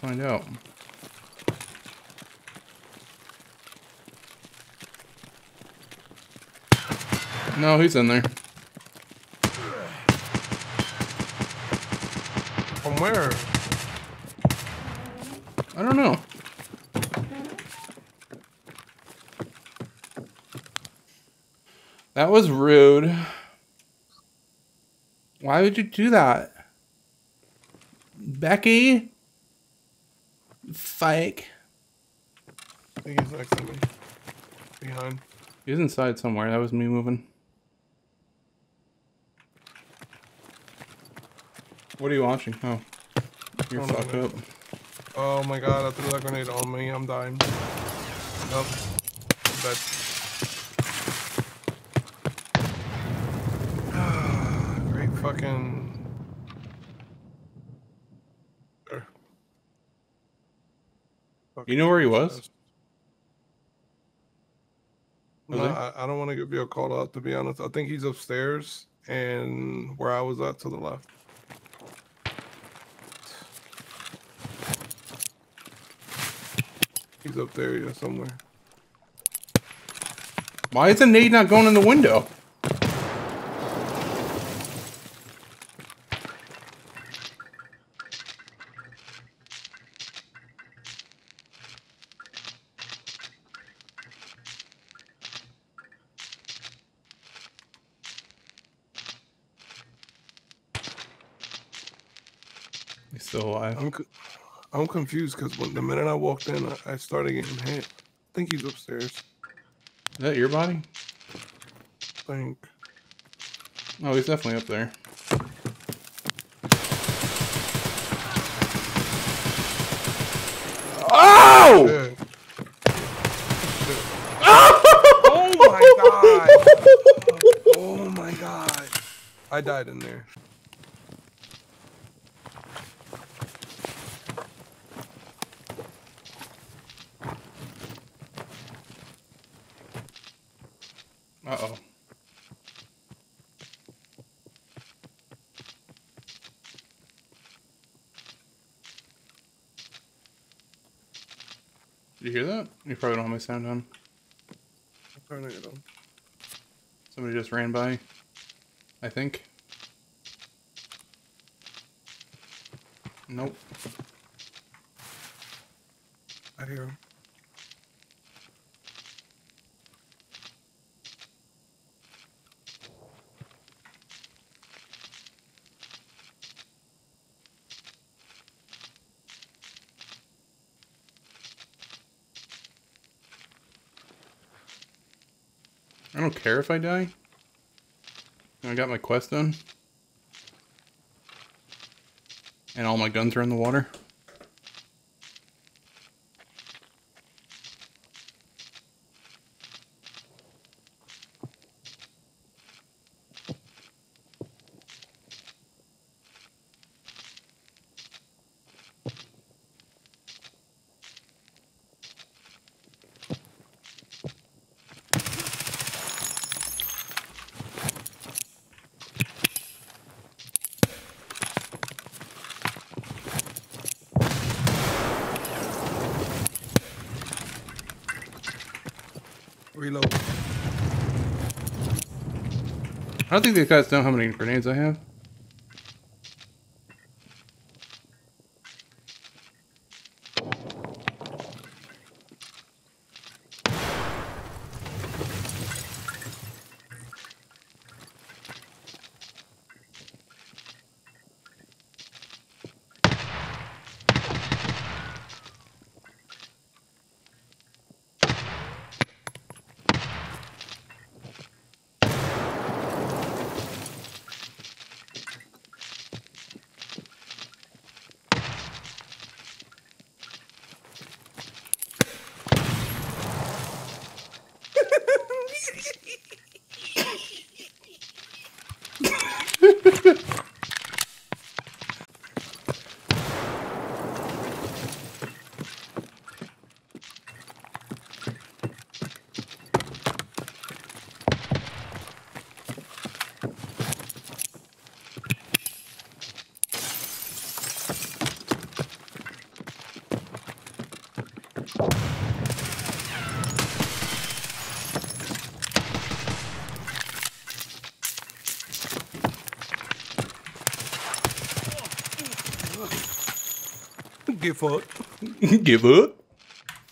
find out. No, he's in there. From where? I don't know. That was rude. Why would you do that? Becky? Fake. I think he's next to me. Behind. He's inside somewhere. That was me moving. What are you watching? Oh. You're Oh, fucked no. up. Oh my god, I threw that grenade on me. I'm dying. Nope. I'm dead. Great fucking. You know where he was? No? I, I don't want to give you a call out to be honest. I think he's upstairs and where I was at to the left. He's up there, yeah, somewhere. Why is the nade not going in the window? He's still alive. I'm co- I'm confused because the minute I walked in, I, I started getting hit. I think he's upstairs. Is that your body? I think. Oh, he's definitely up there. Oh! Shit. Shit. Oh my god! Oh my god! I died in there. Uh oh. Did you hear that? You probably don't have my sound on. Trying to get. Somebody just ran by. I think. Nope. I hear him. I don't care if I die. I got my quest done. And all my guns are in the water. Reload. I don't think these guys know how many grenades I have. Give up. Give up.